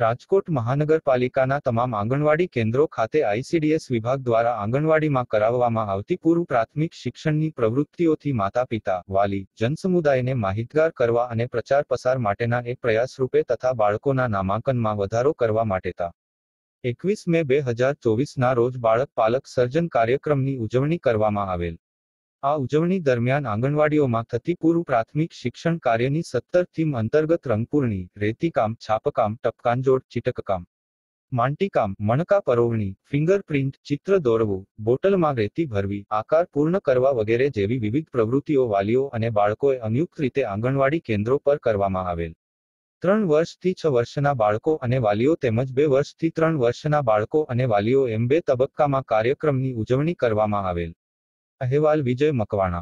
રાજકોટ મહાનગરપાલિકાના તમામ આંગણવાડી કેન્દ્રો ખાતે આઈસીડીએસ વિભાગ દ્વારા આંગણવાડીમાં કરાવવામાં આવતી પૂર્વ પ્રાથમિક શિક્ષણની પ્રવૃત્તિઓથી માતાપિતા, વાલી, જનસમુદાયને માહિતગાર કરવા અને પ્રચાર પસાર માટેના એક પ્રયાસ રૂપે તથા બાળકોના નામાંકનમાં વધારો કરવા માટે તા. એકવીસ મે બે હજાર ચોવીસના રોજ બાળક પાલક સર્જન કાર્યક્રમની ઉજવણી કરવામાં આવેલ. આ ઉજવણી દરમિયાન આંગણવાડીઓમાં થતી પૂર્વ પ્રાથમિક શિક્ષણ કાર્યની સત્તર થીમ અંતર્ગત રંગપૂર્ણી, રેતીકામ, છાપકામ, ટપકાંજોડ, ચીટકકામ. માંટીકામ, મણકા પરોવણી, ફિંગરપ્રિન્ટ, ચિત્ર દોરવું, બોટલમાં રેતી ભરવી, આકાર પૂર્ણ કરવા વગેરે જેવી વિવિધ પ્રવૃત્તિઓ વાલીઓ અને બાળકોએ અનયુક્ત રીતે આંગણવાડી કેન્દ્રો પર કરવામાં આવેલ. ત્રણ વર્ષથી છ વર્ષના બાળકો અને વાલીઓ તેમજ બે વર્ષથી ત્રણ વર્ષના બાળકો અને વાલીઓ એમ બે તબક્કામાં કાર્યક્રમની ઉજવણી કરવામાં આવેલ. અહેવાલ વિજય મકવાણા.